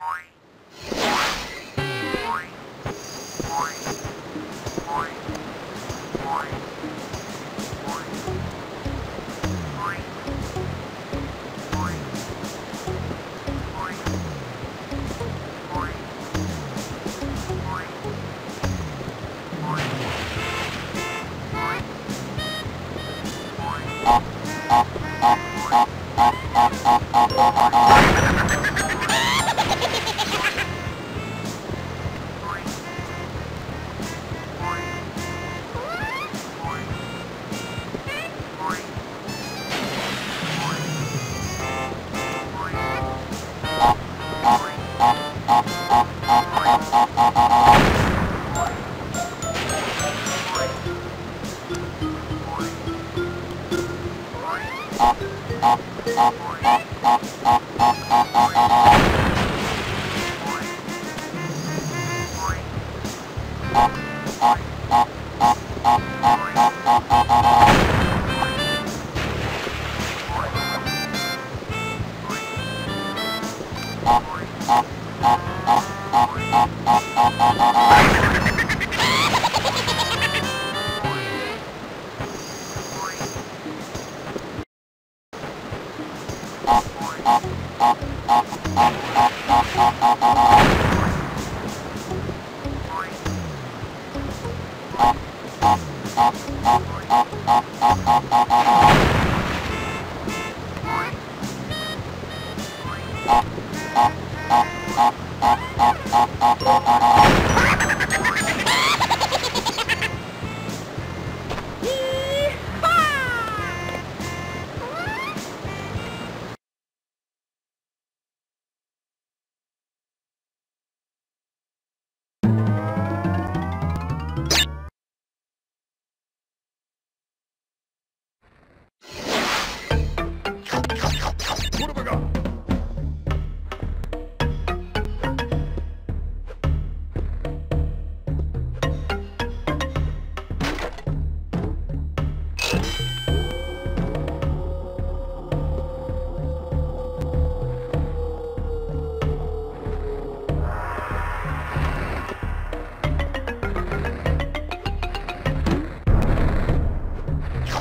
ああ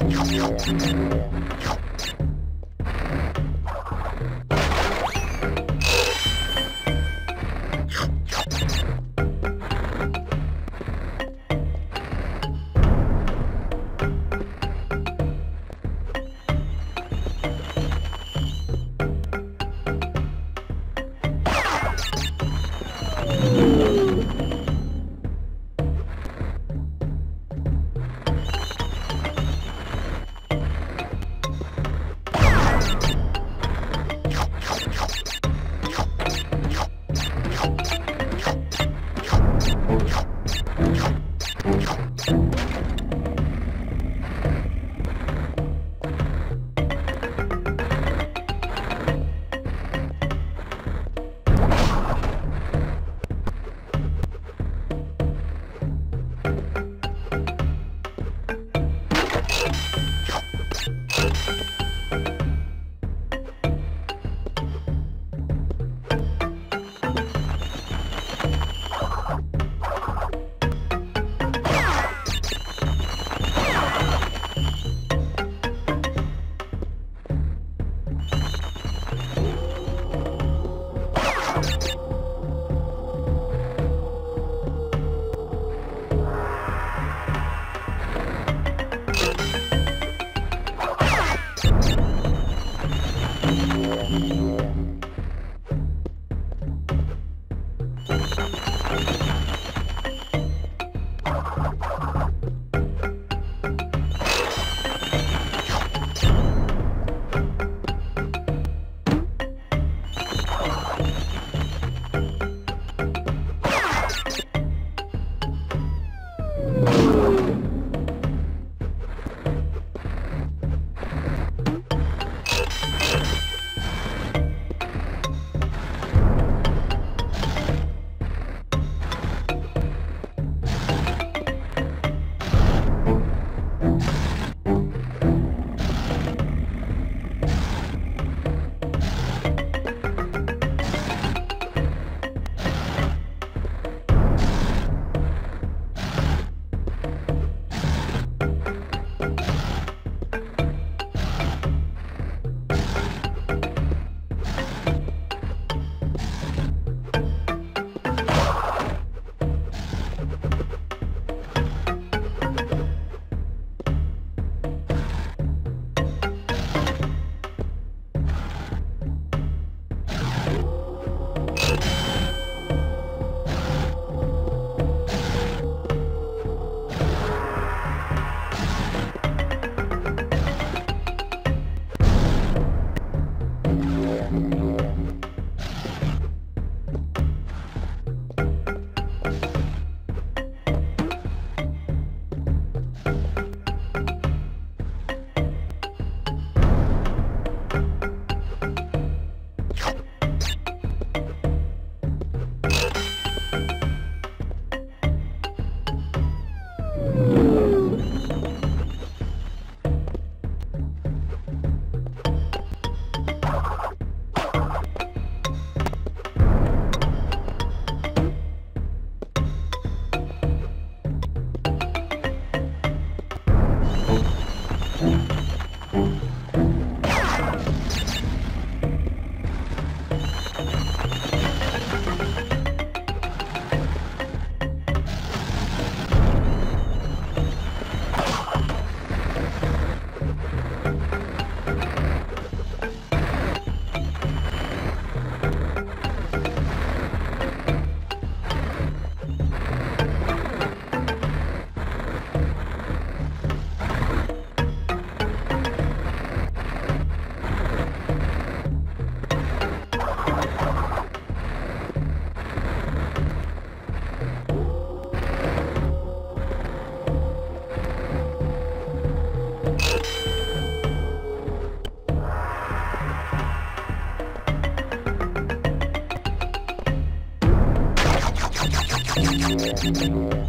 全然。Thank you.